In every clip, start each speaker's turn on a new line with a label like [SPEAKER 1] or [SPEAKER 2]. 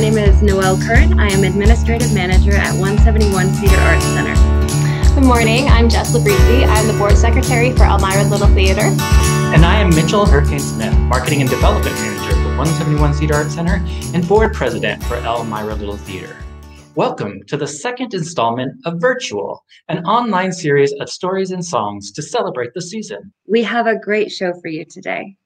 [SPEAKER 1] name is Noelle Curren. I am Administrative Manager at 171 Cedar Arts Center.
[SPEAKER 2] Good morning. I'm Jess LiBrizzi. I'm the Board Secretary for Elmira Little Theater.
[SPEAKER 3] And I am Mitchell Hurricane Smith, Marketing and Development Manager for 171 Cedar Arts Center and Board President for Elmira Little Theater. Welcome to the second installment of VirtYule, an online series of stories and songs to celebrate the season.
[SPEAKER 1] We have a great show for you today.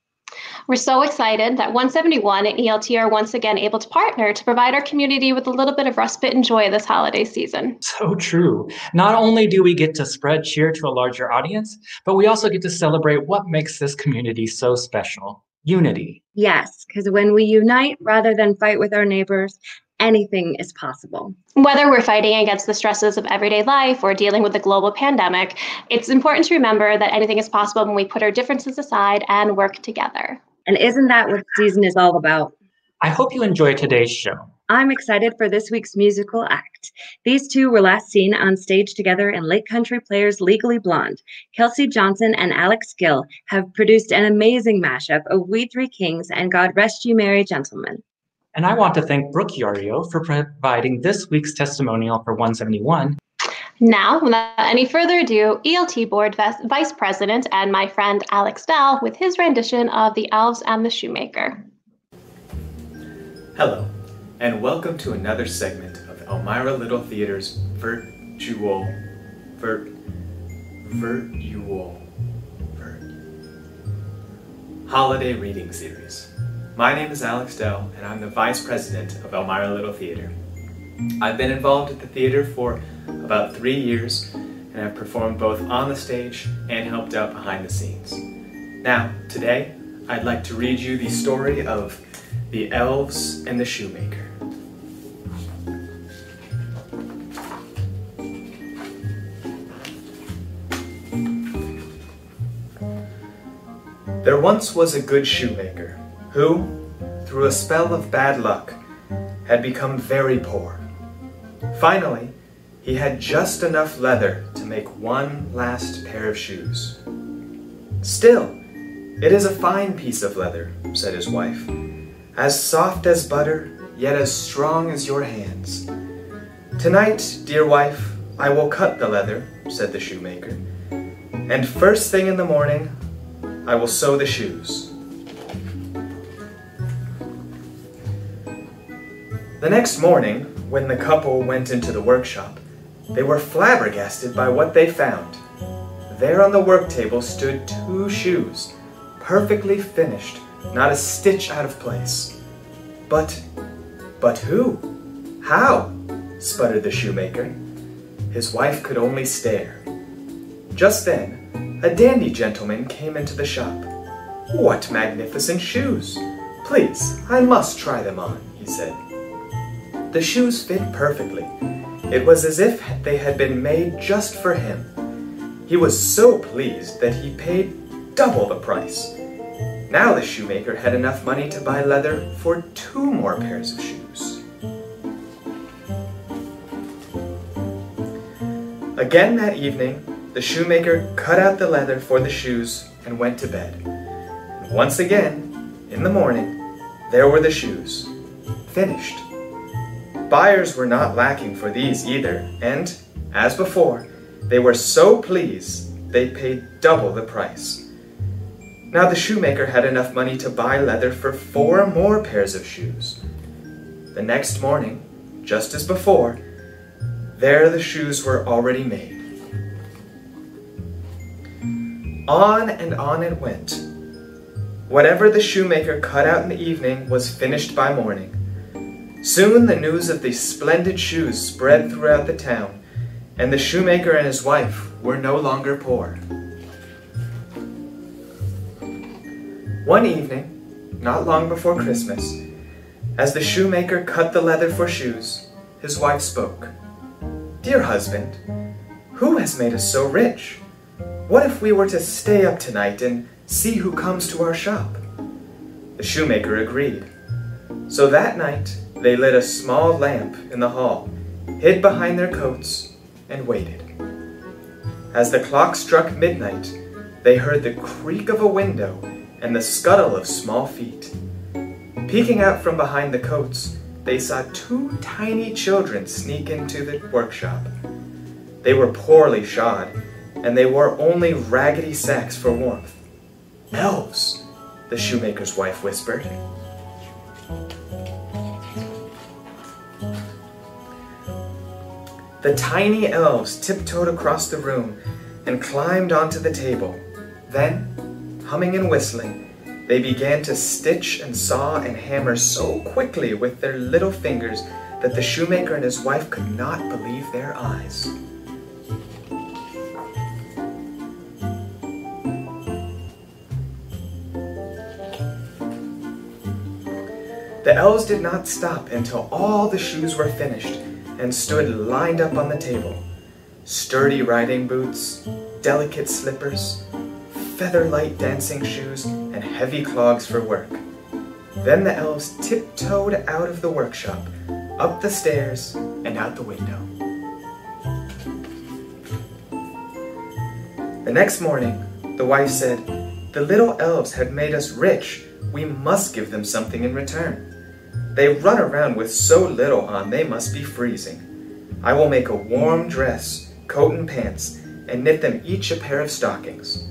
[SPEAKER 2] We're so excited that 171 and ELT are once again able to partner to provide our community with a little bit of respite and joy this holiday season.
[SPEAKER 3] So true. Not only do we get to spread cheer to a larger audience, but we also get to celebrate what makes this community so special unity.
[SPEAKER 1] Yes, because when we unite rather than fight with our neighbors, anything is possible.
[SPEAKER 2] Whether we're fighting against the stresses of everyday life or dealing with a global pandemic, it's important to remember that anything is possible when we put our differences aside and work together.
[SPEAKER 1] And isn't that what season is all about?
[SPEAKER 3] I hope you enjoy today's show.
[SPEAKER 1] I'm excited for this week's musical act. These two were last seen on stage together in Lake Country Players Legally Blonde. Kelsey Johnson and Alex Gill have produced an amazing mashup of We Three Kings and God Rest You Merry Gentlemen.
[SPEAKER 3] And I want to thank Brooke Yorio for providing this week's testimonial for 171
[SPEAKER 2] now, without any further ado, ELT Board Vice President and my friend Alex Dell with his rendition of The Elves and the Shoemaker.
[SPEAKER 4] Hello, and welcome to another segment of Elmira Little Theater's virtual, vir, virtual, vir, holiday reading series. My name is Alex Dell, and I'm the Vice President of Elmira Little Theater. I've been involved at the theater for about three years and I've performed both on the stage and helped out behind the scenes. Now, today, I'd like to read you the story of The Elves and the Shoemaker. There once was a good shoemaker who, through a spell of bad luck, had become very poor. Finally, he had just enough leather to make one last pair of shoes. Still, it is a fine piece of leather, said his wife, as soft as butter, yet as strong as your hands. Tonight, dear wife, I will cut the leather, said the shoemaker, and first thing in the morning, I will sew the shoes. The next morning, when the couple went into the workshop, they were flabbergasted by what they found. There on the work table stood two shoes, perfectly finished, not a stitch out of place. But, but who? How? sputtered the shoemaker. His wife could only stare. Just then, a dandy gentleman came into the shop. What magnificent shoes! Please, I must try them on, he said. The shoes fit perfectly, it was as if they had been made just for him. He was so pleased that he paid double the price. Now the shoemaker had enough money to buy leather for two more pairs of shoes. Again that evening, the shoemaker cut out the leather for the shoes and went to bed. Once again, in the morning, there were the shoes, finished. Buyers were not lacking for these either, and, as before, they were so pleased they paid double the price. Now the shoemaker had enough money to buy leather for four more pairs of shoes. The next morning, just as before, there the shoes were already made. On and on it went. Whatever the shoemaker cut out in the evening was finished by morning. Soon the news of these splendid shoes spread throughout the town, and the shoemaker and his wife were no longer poor. One evening, not long before Christmas, as the shoemaker cut the leather for shoes, his wife spoke. Dear husband, who has made us so rich? What if we were to stay up tonight and see who comes to our shop? The shoemaker agreed. So that night, they lit a small lamp in the hall, hid behind their coats, and waited. As the clock struck midnight, they heard the creak of a window and the scuttle of small feet. Peeking out from behind the coats, they saw two tiny children sneak into the workshop. They were poorly shod, and they wore only raggedy sacks for warmth. Elves, the shoemaker's wife whispered. The tiny elves tiptoed across the room and climbed onto the table. Then, humming and whistling, they began to stitch and saw and hammer so quickly with their little fingers that the shoemaker and his wife could not believe their eyes. The elves did not stop until all the shoes were finished and stood lined up on the table. Sturdy riding boots, delicate slippers, feather-light dancing shoes, and heavy clogs for work. Then the elves tiptoed out of the workshop, up the stairs, and out the window. The next morning, the wife said, The little elves had made us rich. We must give them something in return. They run around with so little on they must be freezing. I will make a warm dress, coat and pants, and knit them each a pair of stockings.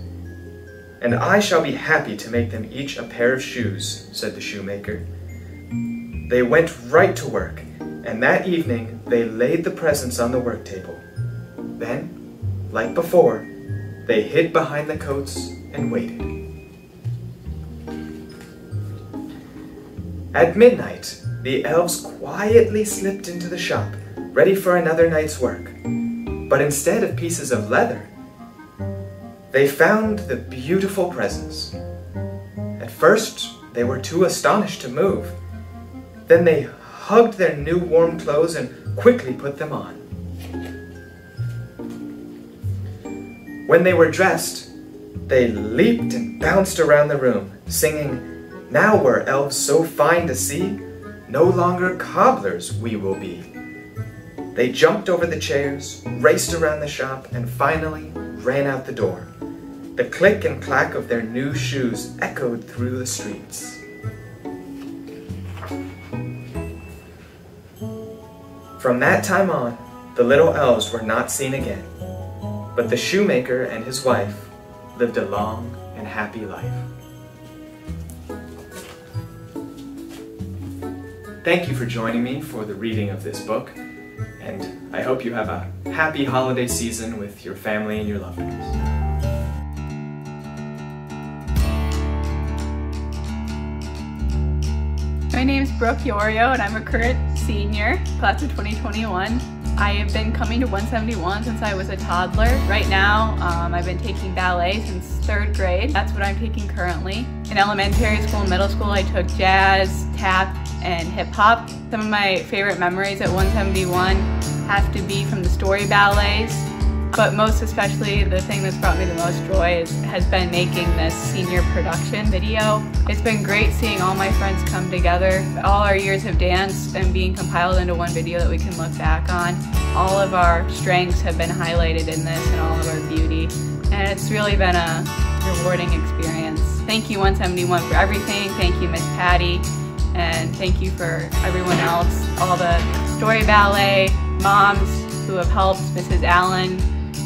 [SPEAKER 4] And I shall be happy to make them each a pair of shoes, said the shoemaker. They went right to work, and that evening they laid the presents on the work table. Then, like before, they hid behind the coats and waited. At midnight, the elves quietly slipped into the shop, ready for another night's work. But instead of pieces of leather, they found the beautiful presents. At first, they were too astonished to move. Then they hugged their new warm clothes and quickly put them on. When they were dressed, they leaped and bounced around the room, singing, Now we're elves so fine to see, no longer cobblers we will be. They jumped over the chairs, raced around the shop, and finally ran out the door. The click and clack of their new shoes echoed through the streets. From that time on, the little elves were not seen again, but the shoemaker and his wife lived a long and happy life. Thank you for joining me for the reading of this book, and I hope you have a happy holiday season with your family and your loved ones.
[SPEAKER 5] My name is Brooke Yorio and I'm a current senior, class of 2021. I have been coming to 171 since I was a toddler. Right now, um, I've been taking ballet since third grade. That's what I'm taking currently. In elementary school and middle school, I took jazz, tap, and hip hop. Some of my favorite memories at 171 have to be from the story ballets, but most especially the thing that's brought me the most joy is, has been making this senior production video. It's been great seeing all my friends come together. All our years of dance and being compiled into one video that we can look back on. All of our strengths have been highlighted in this and all of our beauty. And it's really been a rewarding experience. Thank you 171 for everything. Thank you Miss Patty. And thank you for everyone else, all the story ballet moms who have helped, Mrs. Allen,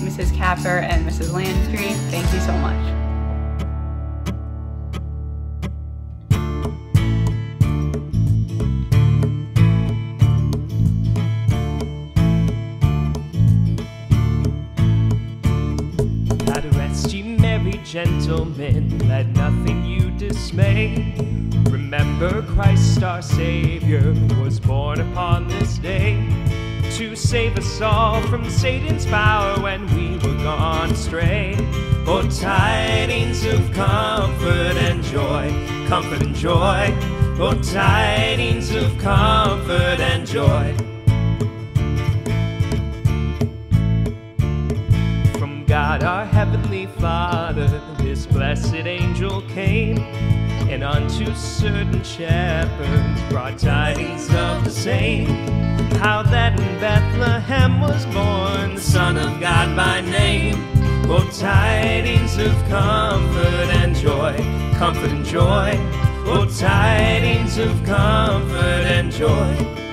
[SPEAKER 5] Mrs. Capper, and Mrs. Landry. Thank you so much.
[SPEAKER 6] Gentlemen, let nothing you dismay. Remember Christ our Savior was born upon this day to save us all from Satan's power when we were gone astray. For tidings of comfort and joy, comfort and joy. For tidings of comfort and joy. From God our heavenly Father, this blessed angel came, and unto certain shepherds brought tidings of the same. How that in Bethlehem was born the Son of God by name. Oh, tidings of comfort and joy, comfort and joy. Oh, tidings of comfort and joy.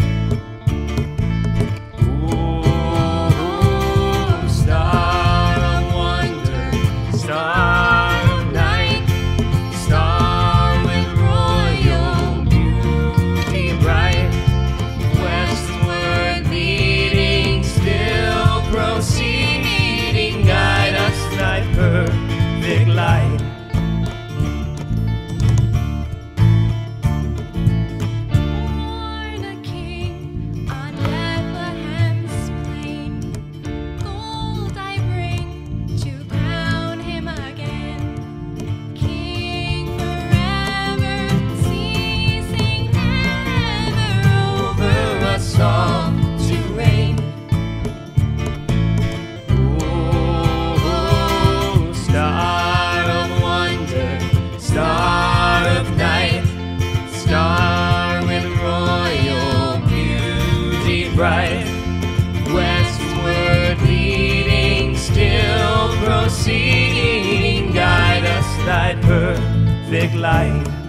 [SPEAKER 6] Perfect light.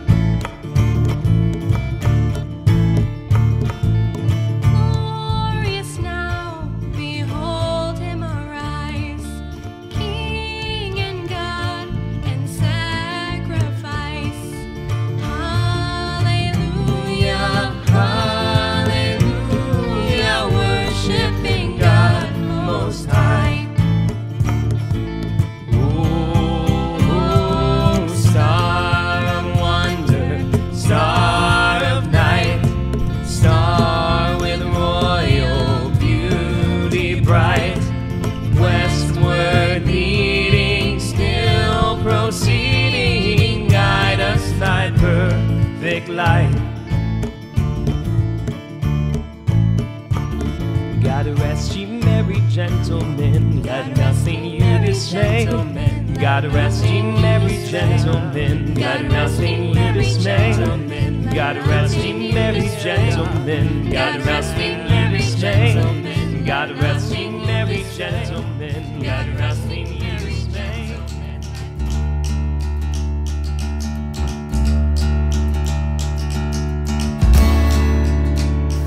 [SPEAKER 6] Bright, westward leading, still proceeding, guide us thy perfect light. God rest ye merry gentlemen, let nothing you dismay. God rest ye merry gentlemen, let nothing you dismay. God rest ye merry gentlemen, God rest ye you dismay. God rest God rest ye you dismay.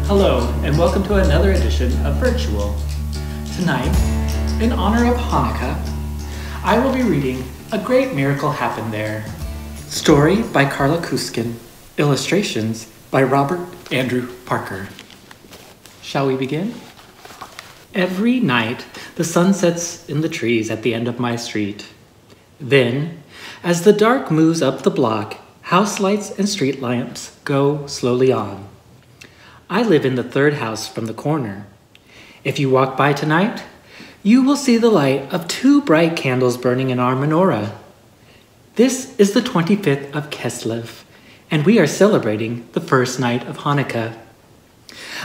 [SPEAKER 7] Hello, and welcome to another edition of VirtYule. Tonight, in honor of Hanukkah, I will be reading A Great Miracle Happened There. Story by Karla Kuskin. Illustrations by Robert Andrew Parker. Shall we begin? Every night, the sun sets in the trees at the end of my street. Then, as the dark moves up the block, house lights and street lamps go slowly on. I live in the third house from the corner. If you walk by tonight, you will see the light of two bright candles burning in our menorah. This is the 25th of Kislev, and we are celebrating the first night of Hanukkah.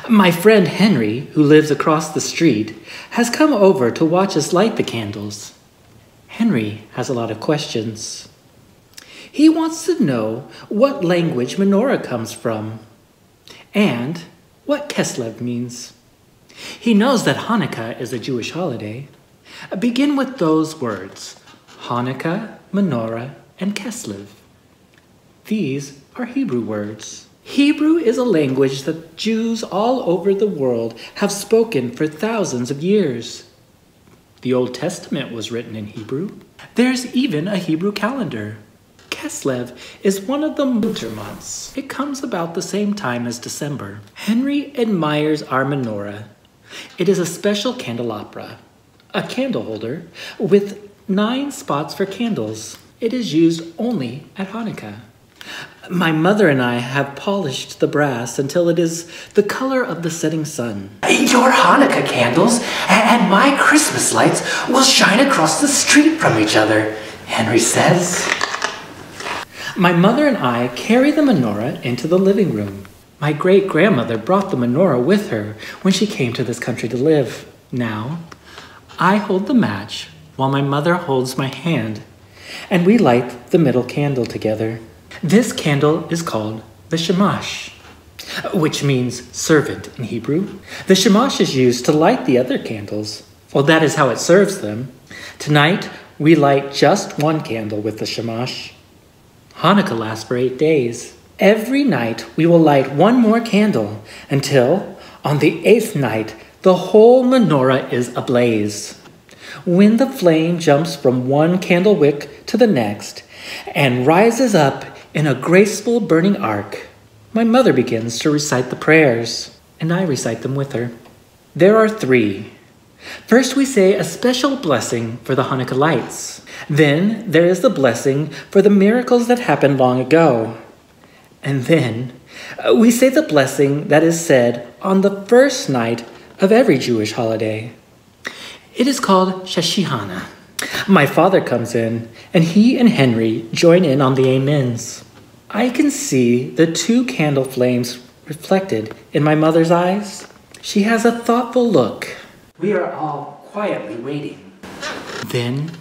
[SPEAKER 7] My friend Henry, who lives across the street, has come over to watch us light the candles. Henry has a lot of questions. He wants to know what language menorah comes from and what Kislev means. He knows that Hanukkah is a Jewish holiday. Begin with those words Hanukkah, menorah, and Kislev. These are Hebrew words. Hebrew is a language that Jews all over the world have spoken for thousands of years. The Old Testament was written in Hebrew. There's even a Hebrew calendar. Kislev is one of the winter months. It comes about the same time as December. Henry admires our menorah. It is a special candelabra, a candle holder with nine spots for candles. It is used only at Hanukkah. My mother and I have polished the brass until it is the color of the setting sun. Your Hanukkah candles and my Christmas lights will shine across the street from each other, Henry says. My mother and I carry the menorah into the living room. My great grandmother brought the menorah with her when she came to this country to live. Now, I hold the match while my mother holds my hand, and we light the middle candle together. This candle is called the shamash, which means servant in Hebrew. The shamash is used to light the other candles. Well, that is how it serves them. Tonight, we light just one candle with the shamash. Hanukkah lasts for eight days. Every night we will light one more candle until, on the eighth night, the whole menorah is ablaze. When the flame jumps from one candle wick to the next and rises up in a graceful burning arc, my mother begins to recite the prayers, and I recite them with her. There are three. First, we say a special blessing for the Hanukkah lights. Then there is the blessing for the miracles that happened long ago. And then uh, we say the blessing that is said on the first night of every Jewish holiday. It is called Shehecheyanu. My father comes in, and he and Henry join in on the amens. I can see the two candle flames reflected in my mother's eyes. She has a thoughtful look. We are all quietly waiting. Then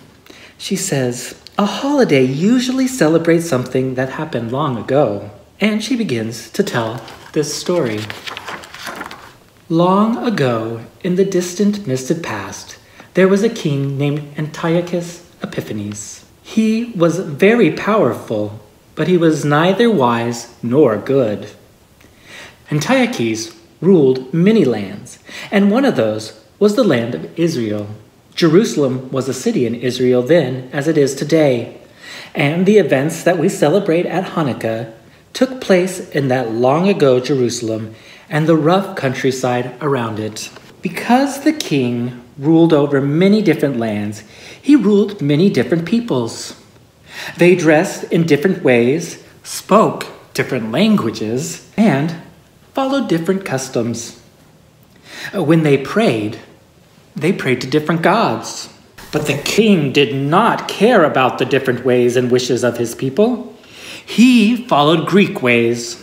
[SPEAKER 7] she says, A holiday usually celebrates something that happened long ago. And she begins to tell this story. Long ago, in the distant misted past, there was a king named Antiochus Epiphanes. He was very powerful, but he was neither wise nor good. Antiochus ruled many lands, and one of those was the land of Israel. Jerusalem was a city in Israel then as it is today, and the events that we celebrate at Hanukkah took place in that long ago Jerusalem and the rough countryside around it. Because the king ruled over many different lands, he ruled many different peoples. They dressed in different ways, spoke different languages, and followed different customs. When they prayed, they prayed to different gods. But the king did not care about the different ways and wishes of his people. He followed Greek ways.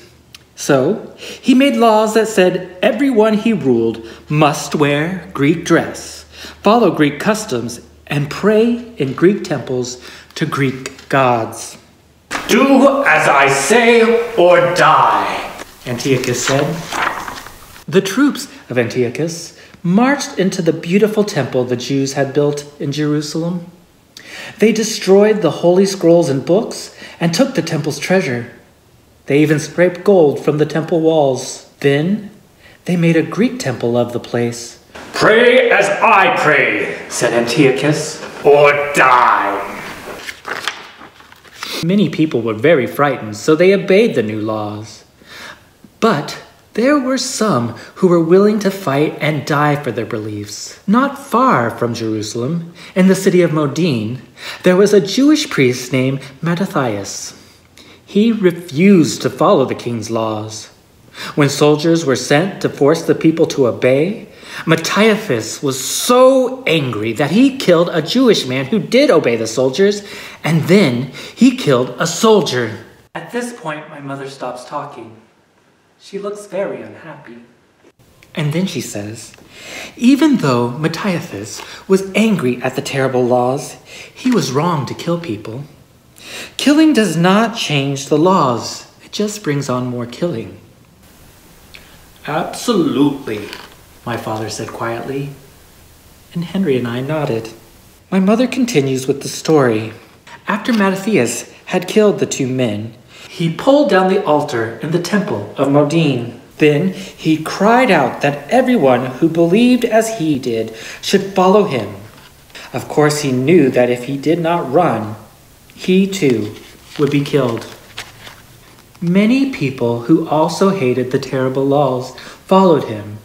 [SPEAKER 7] So he made laws that said everyone he ruled must wear Greek dress, follow Greek customs, and pray in Greek temples to Greek gods.
[SPEAKER 3] Do as I say or die,
[SPEAKER 7] Antiochus said. The troops of Antiochus marched into the beautiful temple the Jews had built in Jerusalem. They destroyed the holy scrolls and books and took the temple's treasure. They even scraped gold from the temple walls. Then they made a Greek temple of the place.
[SPEAKER 3] Pray as I pray,
[SPEAKER 7] Said Antiochus.
[SPEAKER 3] or die.
[SPEAKER 7] Many people were very frightened, so they obeyed the new laws. But there were some who were willing to fight and die for their beliefs. Not far from Jerusalem, in the city of Modin, there was a Jewish priest named Mattathias. He refused to follow the king's laws. When soldiers were sent to force the people to obey, Matthias was so angry that he killed a Jewish man who did obey the soldiers, and then he killed a soldier. At this point, my mother stops talking. She looks very unhappy. And then she says, Even though Matthias was angry at the terrible laws, he was wrong to kill people. Killing does not change the laws, it just brings on more killing. Absolutely, my father said quietly, and Henry and I nodded. My mother continues with the story. After Mattathias had killed the two men, he pulled down the altar in the temple of Modin. Then he cried out that everyone who believed as he did should follow him. Of course, he knew that if he did not run, he too would be killed. Many people who also hated the terrible laws followed him.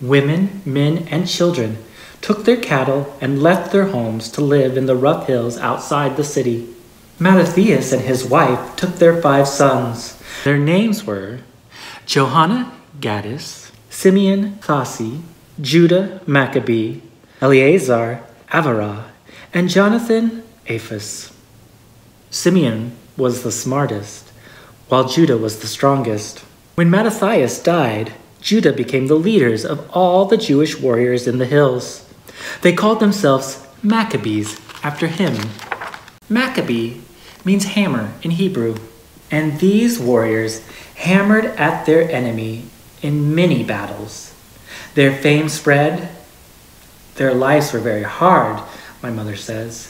[SPEAKER 7] Women, men, and children took their cattle and left their homes to live in the rough hills outside the city. Mattathias and his wife took their five sons. Their names were Johanna Gaddis, Simeon Thassi, Judah Maccabee, Eleazar Avarah, and Jonathan Apphus. Simeon was the smartest, while Judah was the strongest. When Mattathias died, Judah became the leaders of all the Jewish warriors in the hills. They called themselves Maccabees after him. Maccabee means hammer in Hebrew. And these warriors hammered at their enemy in many battles. Their fame spread. Their lives were very hard, my mother says.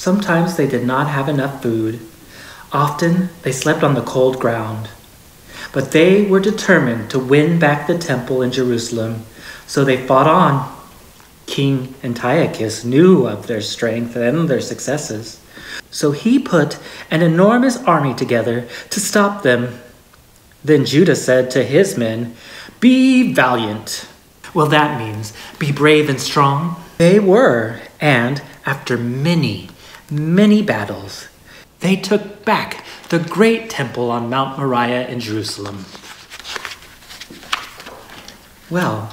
[SPEAKER 7] Sometimes they did not have enough food. Often they slept on the cold ground. But they were determined to win back the temple in Jerusalem, so they fought on. King Antiochus knew of their strength and their successes. So he put an enormous army together to stop them. Then Judah said to his men, Be valiant. Well, that means be brave and strong. They were, and after many, many battles, they took back the great temple on Mount Moriah in Jerusalem. Well,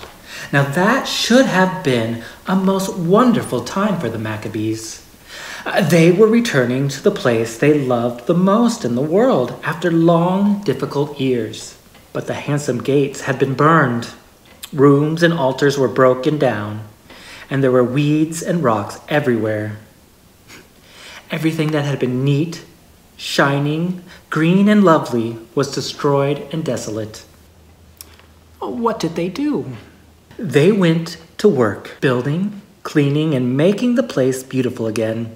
[SPEAKER 7] now that should have been a most wonderful time for the Maccabees. Uh, They were returning to the place they loved the most in the world after long, difficult years. But the handsome gates had been burned. Rooms and altars were broken down, and there were weeds and rocks everywhere. Everything that had been neat, shining, green, and lovely was destroyed and desolate. What did they do? They went to work building, cleaning and making the place beautiful again.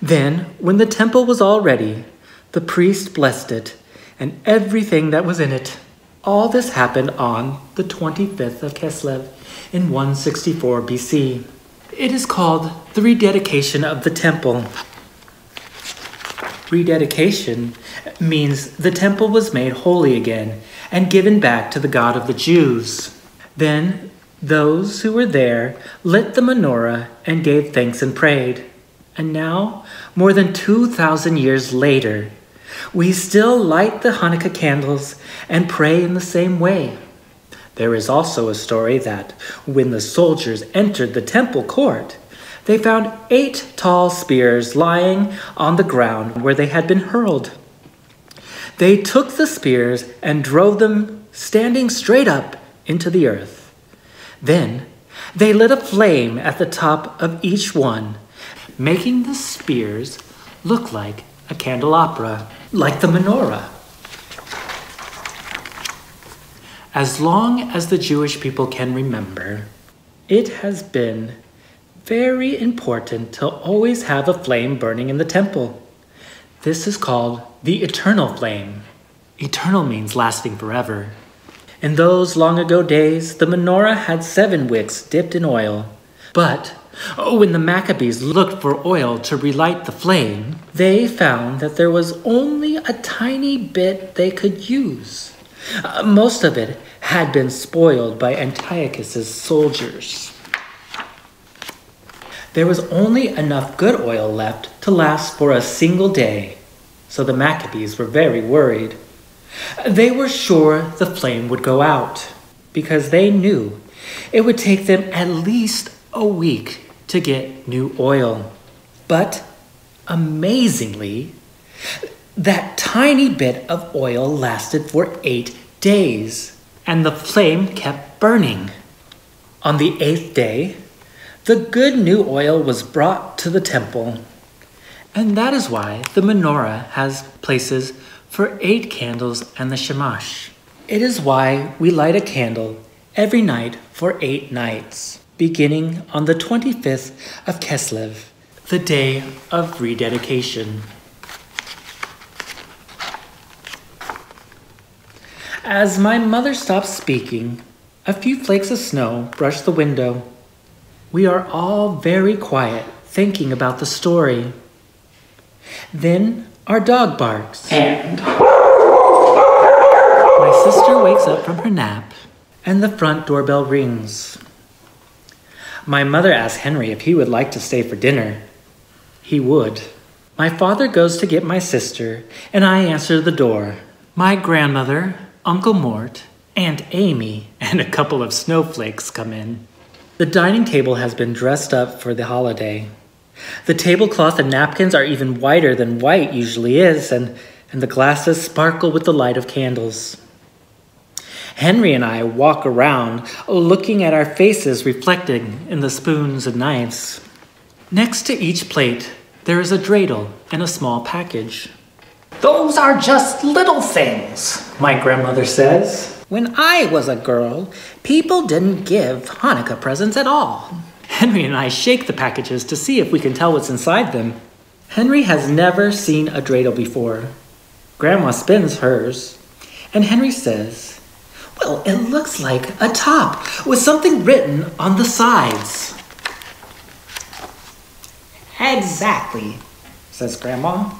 [SPEAKER 7] Then, when the temple was all ready, the priest blessed it and everything that was in it. All this happened on the 25th of Kislev in 164 BC. It is called the rededication of the temple. Rededication means the temple was made holy again and given back to the God of the Jews. Then those who were there lit the menorah and gave thanks and prayed. And now, more than 2,000 years later, we still light the Hanukkah candles and pray in the same way. There is also a story that when the soldiers entered the temple court, they found eight tall spears lying on the ground where they had been hurled. They took the spears and drove them standing straight up into the earth. Then they lit a flame at the top of each one, making the spears look like a candelabra, like the menorah. As long as the Jewish people can remember, it has been very important to always have a flame burning in the temple. This is called the eternal flame. Eternal means lasting forever. In those long ago days, the menorah had seven wicks dipped in oil. But oh, when the Maccabees looked for oil to relight the flame, they found that there was only a tiny bit they could use. Uh, most of it had been spoiled by Antiochus's soldiers. There was only enough good oil left to last for a single day, so the Maccabees were very worried. They were sure the flame would go out because they knew it would take them at least a week to get new oil. But amazingly, that tiny bit of oil lasted for eight days, and the flame kept burning. On the eighth day, the good new oil was brought to the temple. And that is why the menorah has places for eight candles and the shamash. It is why we light a candle every night for eight nights, beginning on the 25th of Kislev, the day of rededication. As my mother stops speaking, a few flakes of snow brush the window. We are all very quiet, thinking about the story. Then our dog barks. And my sister wakes up from her nap, and the front doorbell rings. My mother asks Henry if he would like to stay for dinner. He would. My father goes to get my sister, and I answer the door. My grandmother, Uncle Mort, Aunt Amy, and a couple of snowflakes come in. The dining table has been dressed up for the holiday. The tablecloth and napkins are even whiter than white usually is, and, and the glasses sparkle with the light of candles. Henry and I walk around looking at our faces reflecting in the spoons and knives. Next to each plate, there is a dreidel and a small package. Those are just little things, my grandmother says. When I was a girl, people didn't give Hanukkah presents at all. Henry and I shake the packages to see if we can tell what's inside them. Henry has never seen a dreidel before. Grandma spins hers, and Henry says, Well, it looks like a top with something written on the sides. Exactly, says Grandma.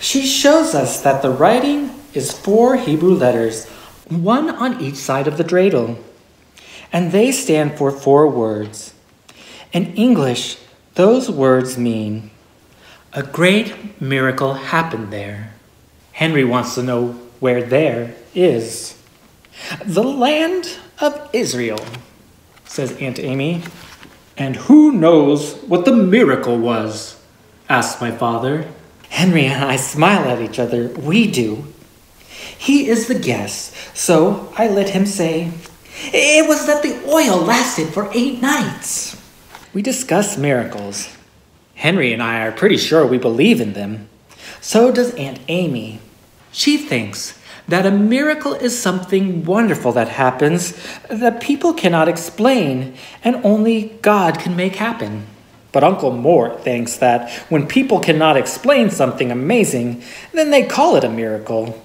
[SPEAKER 7] She shows us that the writing is four Hebrew letters, one on each side of the dreidel, and they stand for four words. In English, those words mean a great miracle happened there. Henry wants to know where there is. The land of Israel, says Aunt Amy. And who knows what the miracle was? asked my father. Henry and I smile at each other. We do. He is the guest, so I let him say, It was that the oil lasted for eight nights. We discuss miracles. Henry and I are pretty sure we believe in them. So does Aunt Amy. She thinks that a miracle is something wonderful that happens that people cannot explain and only God can make happen. But Uncle Mort thinks that when people cannot explain something amazing, then they call it a miracle.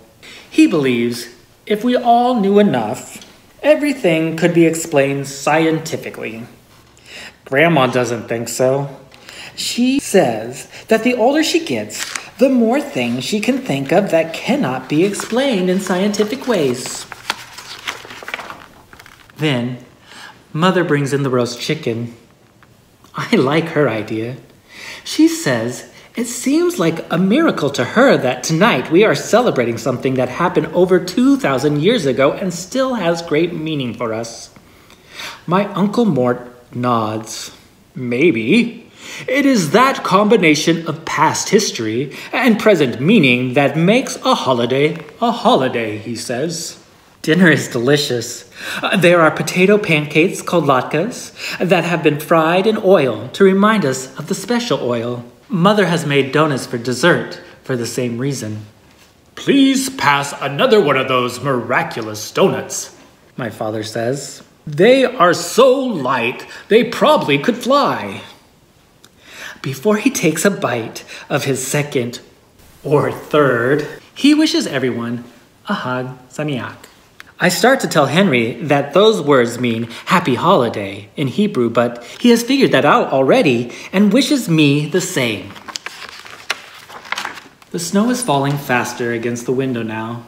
[SPEAKER 7] He believes if we all knew enough, everything could be explained scientifically. Grandma doesn't think so. She says that the older she gets, the more things she can think of that cannot be explained in scientific ways. Then, Mother brings in the roast chicken. I like her idea. She says it seems like a miracle to her that tonight we are celebrating something that happened over 2,000 years ago and still has great meaning for us. My Uncle Mort nods. Maybe. It is that combination of past history and present meaning that makes a holiday a holiday, he says. Dinner is delicious. Uh, there are potato pancakes called latkes that have been fried in oil to remind us of the special oil. Mother has made donuts for dessert for the same reason. Please pass another one of those miraculous donuts, my father says. They are so light, they probably could fly. Before he takes a bite of his second or third, he wishes everyone a chag sameach. I start to tell Henry that those words mean happy holiday in Hebrew, but he has figured that out already and wishes me the same. The snow is falling faster against the window now.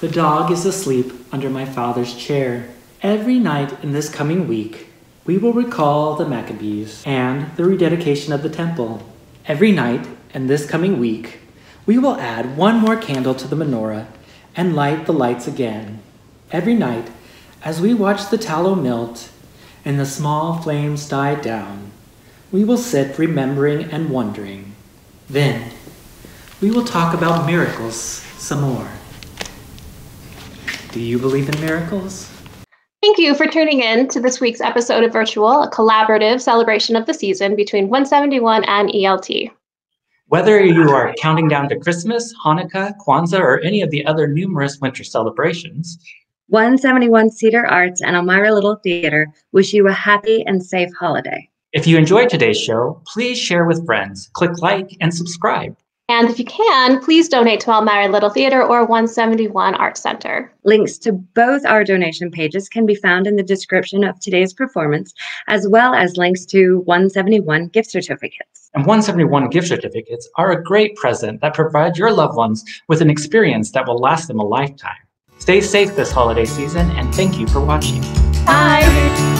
[SPEAKER 7] The dog is asleep under my father's chair. Every night in this coming week, we will recall the Maccabees and the rededication of the temple. Every night in this coming week, we will add one more candle to the menorah and light the lights again. Every night, as we watch the tallow melt and the small flames die down, we will sit remembering and wondering. Then, we will talk about miracles some more. Do you believe in miracles?
[SPEAKER 2] Thank you for tuning in to this week's episode of VirtYule, a collaborative celebration of the season between 171 and ELT.
[SPEAKER 3] Whether you are counting down to Christmas, Hanukkah, Kwanzaa, or any of the other numerous winter celebrations,
[SPEAKER 1] 171 Cedar Arts and Elmira Little Theater wish you a happy and safe holiday.
[SPEAKER 3] if you enjoyed today's show, please share with friends, click like, and subscribe.
[SPEAKER 2] And if you can, please donate to Elmira Little Theater or 171 Arts Center.
[SPEAKER 1] Links to both our donation pages can be found in the description of today's performance, as well as links to 171 gift certificates.
[SPEAKER 3] And 171 gift certificates are a great present that provides your loved ones with an experience that will last them a lifetime. Stay safe this holiday season, and thank you for watching.
[SPEAKER 2] Bye.